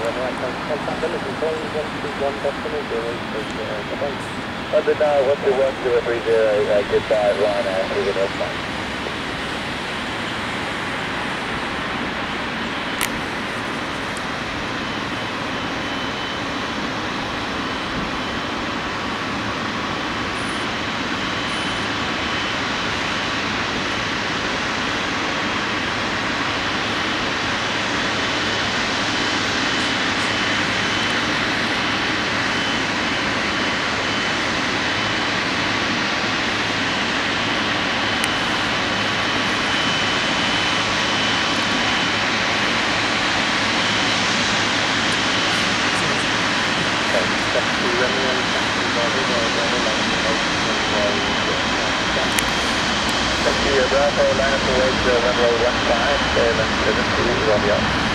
right hand contactability, close 121 decimal zero, station air, bye-bye. Under now, 121 030, uh, goodbye, Rhino, even airplane. Sierra Bravo, line up away to runway 15, Airman 72, Romeo.